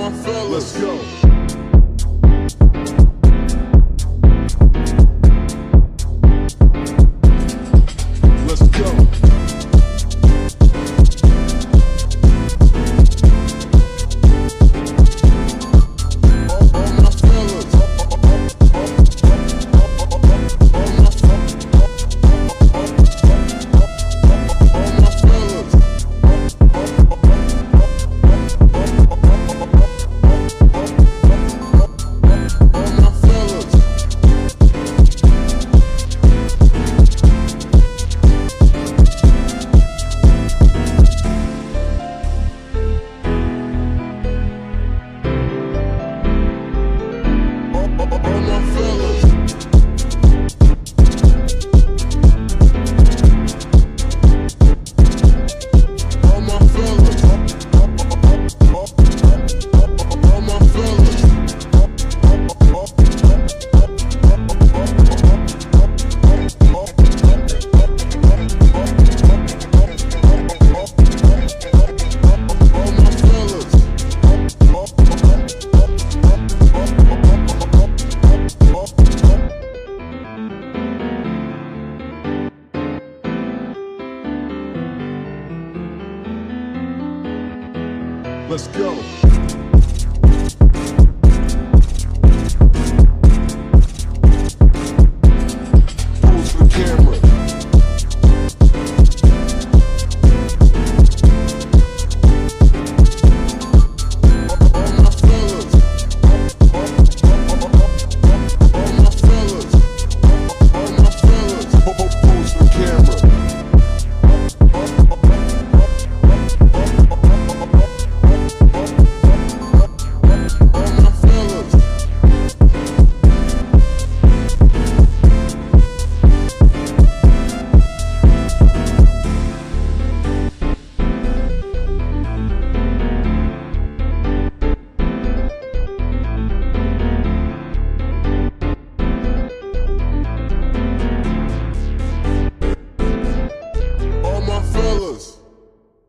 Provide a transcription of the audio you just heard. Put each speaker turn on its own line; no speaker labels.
my fellas. Let's go. Let's go.